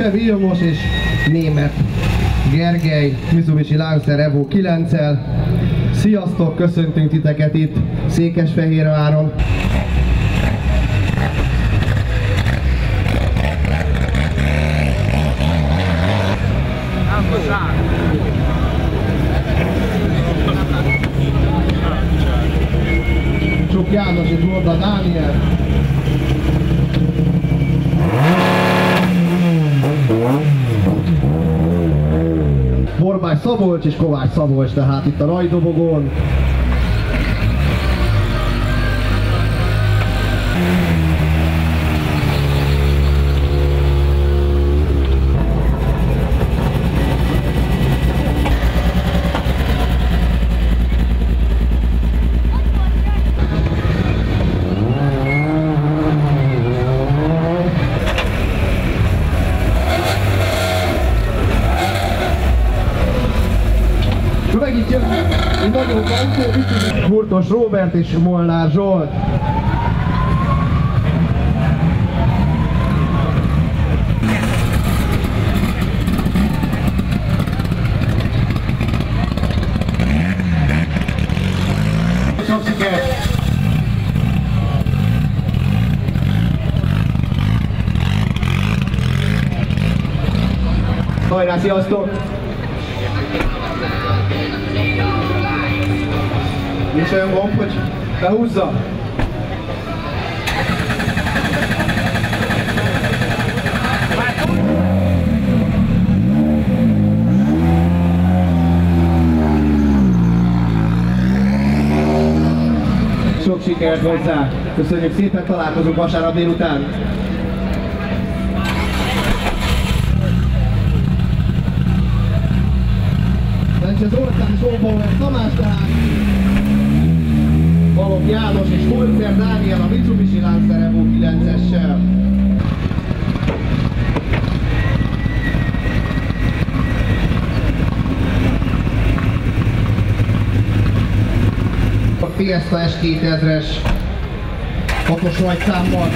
Cseh Vilmos és német Gergely, Mitsubishi Lancer Evo 9-el. Sziasztok, köszöntünk titeket itt Székesfehérváron. Csuk János és Lorda Dániel. Borbály Szabolcs és Kovács Szabolcs, tehát itt a rajdobogón. Hurtos Robert és Molnár Zsolt. Hajrá, sziasztok! Nincs olyan gomb, hogy behúzza? Sok sikert hozzá! Köszönjük szépen, találkozunk vasárnap délután! János és Holzer Dániel a Mitsubishi Lancer Evo 9-essel. A Fiesta S2000-es hatos rajtszámmal.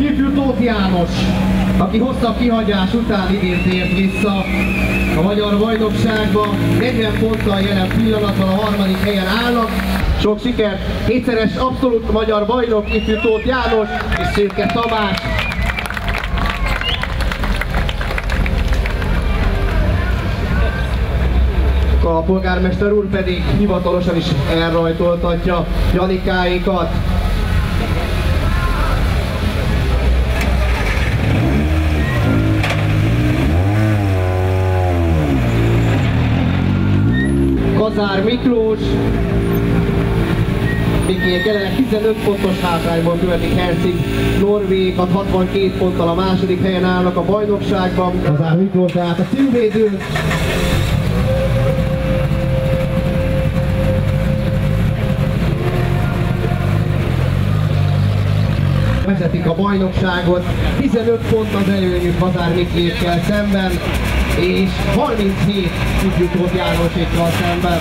Ifjú Tóth János, aki hosszabb kihagyás után idén tért vissza a magyar bajnokságba, 40 ponttal jelen pillanatban a harmadik helyen állnak. Sok sikert! Kétszeres abszolút magyar bajnok Ifjú Tóth János és Szürke Tamás. A polgármester úr pedig hivatalosan is elrajtoltatja Janikáikat. Kazár Miklós, Mikék jelenleg 15 pontos hátrányból követik Herceg Norvégat 62 ponttal a második helyen állnak a bajnokságban. Kazár Miklós tehát a címvédő. Vezetik a bajnokságot, 15 pont az előnyük Hazár Mikékkel szemben, és 37 Ifjú Tóth Jánosékkal szemben.